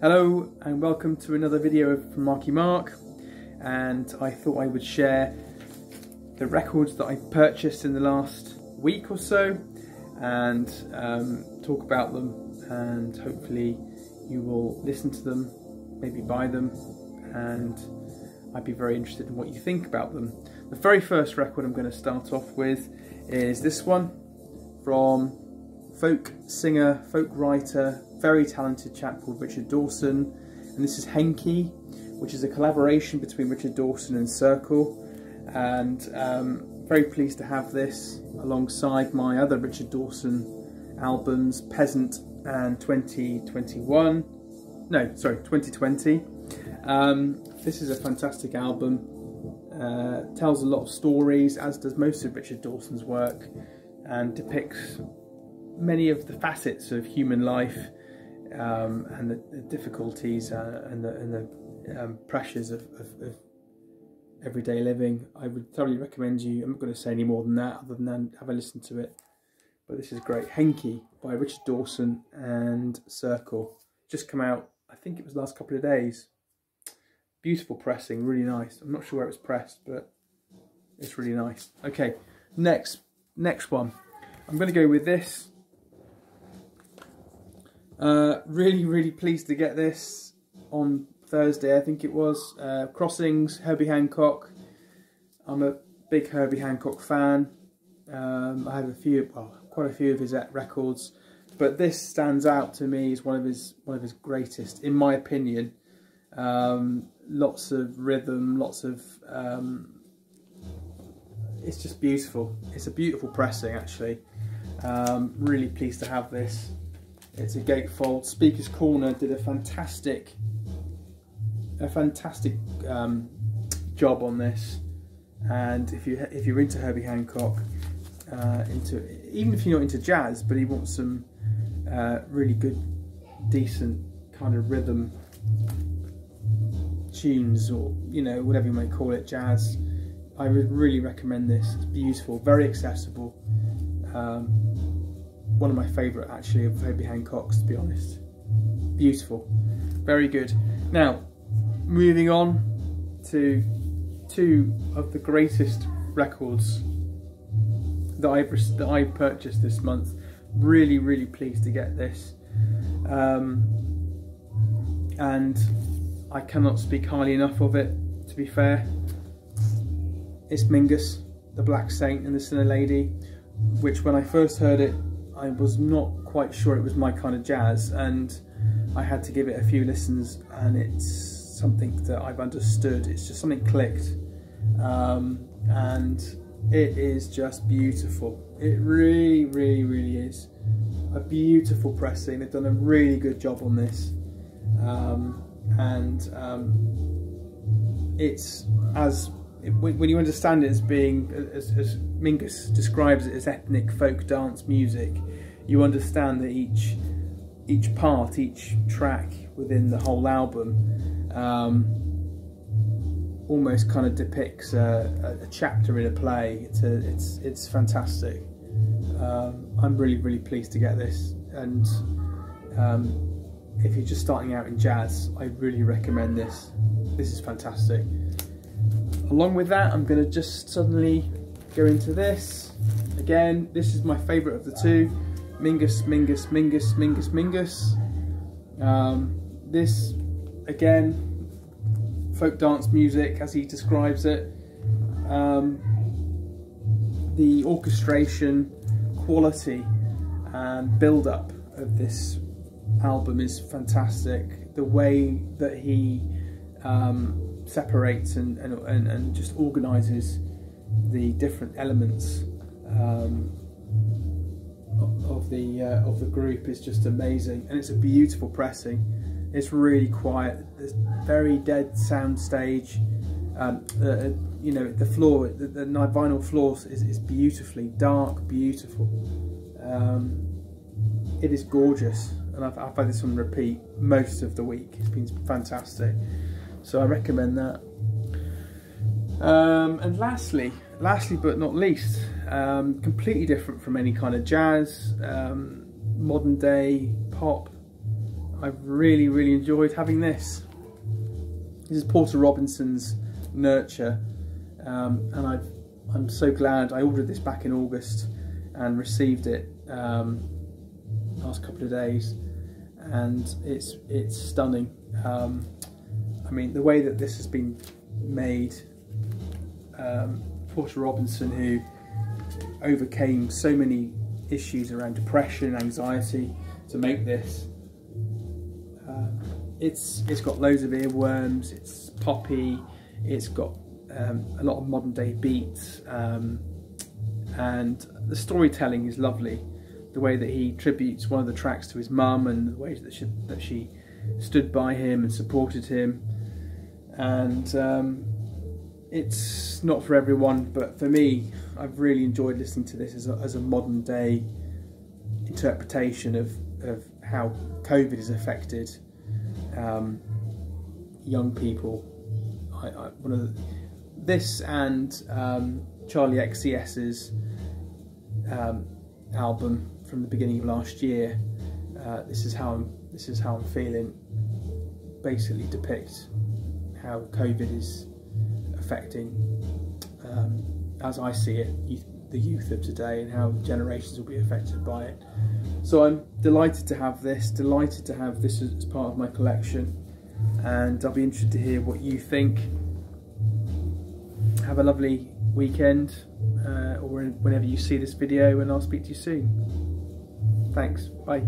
Hello and welcome to another video from Marky Mark. And I thought I would share the records that I purchased in the last week or so and um, talk about them. And hopefully you will listen to them, maybe buy them. And I'd be very interested in what you think about them. The very first record I'm going to start off with is this one from folk singer, folk writer, very talented chap called Richard Dawson. And this is Henki, which is a collaboration between Richard Dawson and Circle. And um, very pleased to have this alongside my other Richard Dawson albums, Peasant and 2021. No, sorry, 2020. Um, this is a fantastic album. Uh, tells a lot of stories, as does most of Richard Dawson's work, and depicts many of the facets of human life um, and the, the difficulties uh, and the, and the um, pressures of, of, of, everyday living. I would thoroughly recommend you. I'm not going to say any more than that, other than have a listen to it. But this is great. Henki by Richard Dawson and Circle. Just come out, I think it was last couple of days. Beautiful pressing, really nice. I'm not sure where it was pressed, but it's really nice. Okay, next, next one. I'm going to go with this. Uh, really, really pleased to get this on Thursday, I think it was. Uh, Crossings, Herbie Hancock. I'm a big Herbie Hancock fan. Um, I have a few, well, quite a few of his records, but this stands out to me as one of his one of his greatest, in my opinion. Um, lots of rhythm, lots of. Um, it's just beautiful. It's a beautiful pressing, actually. Um, really pleased to have this. It's a gatefold. Speaker's Corner did a fantastic, a fantastic um, job on this. And if you if you're into Herbie Hancock, uh, into even if you're not into jazz, but he wants some uh, really good, decent kind of rhythm tunes, or you know whatever you may call it, jazz. I would really recommend this. It's beautiful, very accessible. Um, one of my favourite actually of Herbie Hancock's to be honest. Beautiful, very good. Now, moving on to two of the greatest records that I've that I purchased this month. Really, really pleased to get this, um, and I cannot speak highly enough of it. To be fair, it's Mingus, the Black Saint and the Sinner Lady, which when I first heard it I was not quite sure it was my kind of jazz and I had to give it a few listens and it's something that I've understood. It's just something clicked um, and it is just beautiful. It really, really, really is. A beautiful pressing. They've done a really good job on this. Um, and um, it's as when you understand it as being, as, as Mingus describes it as ethnic folk dance music, you understand that each each part, each track within the whole album um, almost kind of depicts a, a, chapter in a play. It's a, it's it's fantastic. Um, I'm really really pleased to get this, and um, if you're just starting out in jazz, I really recommend this. This is fantastic. Along with that, I'm going to just suddenly go into this. Again, this is my favourite of the two. Mingus, Mingus, Mingus, Mingus, Mingus. Um, this, again, folk dance music as he describes it. Um, the orchestration, quality and build-up of this album is fantastic. The way that he um, separates and, and, and, and just organises the different elements um, of the uh, of the group is just amazing, and it's a beautiful pressing. It's really quiet. Very dead sound stage. Um, uh, uh you know, the floor, the, the vinyl floor is, is beautifully dark, beautiful. Um, it is gorgeous, and I've, I've had this on repeat most of the week. It's been fantastic. So I recommend that. Um, and lastly, lastly but not least, um, completely different from any kind of jazz, um, modern day pop. I've really, really enjoyed having this. This is Porter Robinson's Nurture, um, and i am so glad I ordered this back in August and received it um, last couple of days, and it's it's stunning. I mean, the way that this has been made, um, Porter Robinson, who overcame so many issues around depression, anxiety, to make this. Uh, it's it's got loads of earworms. It's poppy. It's got um, a lot of modern day beats, um, and the storytelling is lovely. The way that he tributes one of the tracks to his mum, and the way that she that she stood by him and supported him, and um, it's not for everyone, but for me, I've really enjoyed listening to this as a, as a modern day interpretation of, of how COVID has affected um, young people. I, I, one of the, this and um, Charli XCX's um, album from the beginning of last year. Uh, this is how I'm. This is how I'm feeling. Basically, depict how COVID is affecting, um, as I see it, youth, the youth of today and how generations will be affected by it. So I'm delighted to have this, delighted to have this as part of my collection, and I'll be interested to hear what you think. Have a lovely weekend, uh, or whenever you see this video, and I'll speak to you soon. Thanks, bye.